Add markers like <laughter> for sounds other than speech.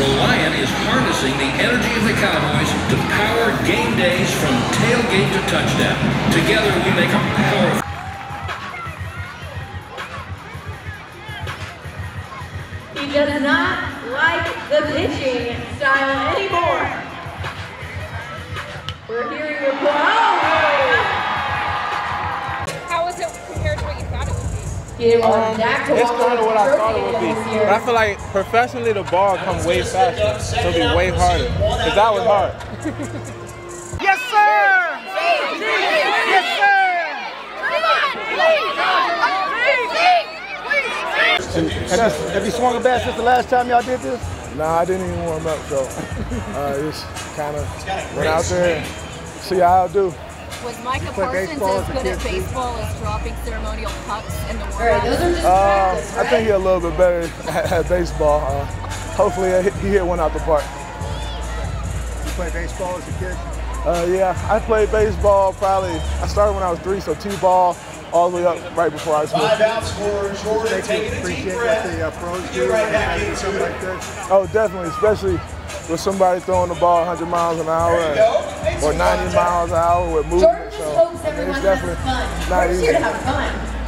Reliant is harnessing the energy of the Cowboys to power game days from tailgate to touchdown. Together, we make a powerful. He does not like the pitching style anymore. We're hearing would be? He didn't want Dak to Um, It's kind of what I thought it would be. But. I feel like professionally the ball comes way faster. So it'll be way harder. Because that was hard. <laughs> Yes, sir! Yes, sir! Have you, have you swung a bat since the last time y'all did this? Nah, I didn't even warm up, so uh, just kind of went out there and see how I do. Was Micah Parsons as as good kid, at baseball as dropping ceremonial pucks in the All right, those are just Uh, practice, I think he's a little bit better at, at baseball. Uh, hopefully, he he hit one out the park. You played baseball as a kid? Uh, yeah, I played baseball probably. I started when I was three, so tee-ball all the way up right before I school. Five outs for Jordan, taking a deep appreciate what the uh, pros do right back how into it. like this. Oh, definitely, especially with somebody throwing the ball 100 miles an hour There you and- go. Made or 90 miles an hour with movement. Jordan just So hopes I mean, everyone it's definitely fun. not easy.